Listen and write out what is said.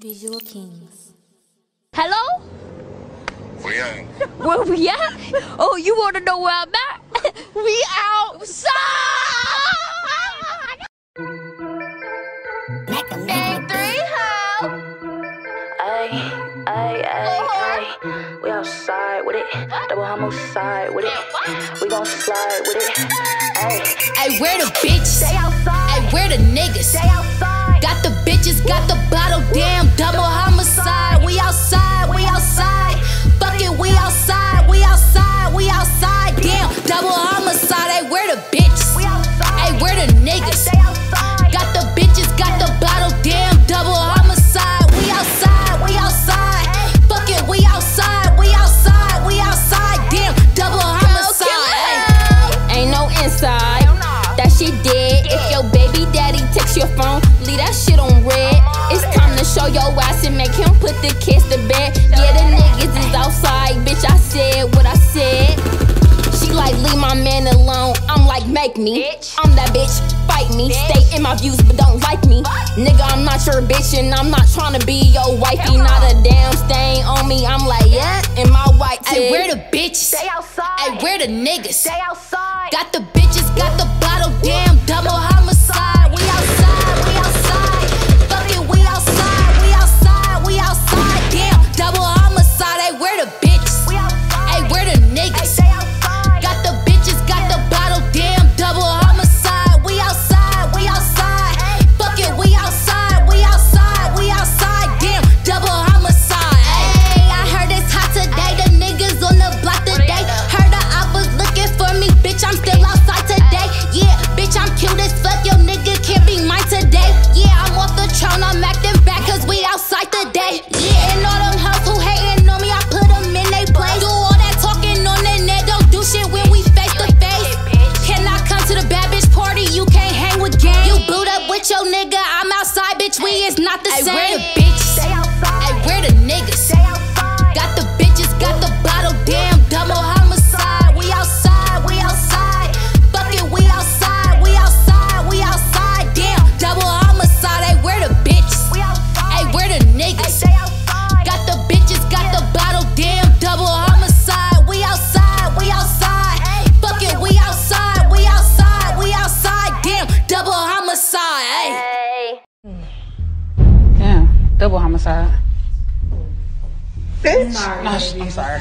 Visual Kings. Hello? Where you at? Where we at? Oh, you want to know where I'm at? we outside! Three how? Ay, ay, ay, ay. We outside with it. Double homicide with it. We gon' slide with it. Ay, Ay, where the bitches? stay outside. Ay, where the niggas? Stay outside. Your phone, leave that shit on red. It's time to show your ass and make him put the kids to bed. Yeah, the niggas is outside, bitch. I said what I said. She like, leave my man alone. I'm like, make me. I'm that bitch, fight me. Stay in my views, but don't like me. Nigga, I'm not your bitch, and I'm not tryna be your wifey. Not a damn stain on me. I'm like, yeah, in my white tee. Ay, where the bitches? Stay outside. Ay, where the niggas? Stay outside. Got the bitches, got the bottle, damn, double homicide. With your nigga, I'm outside, bitch, we is not the same. Double homicide. Bitch. No, sh- I'm sorry.